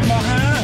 my hand.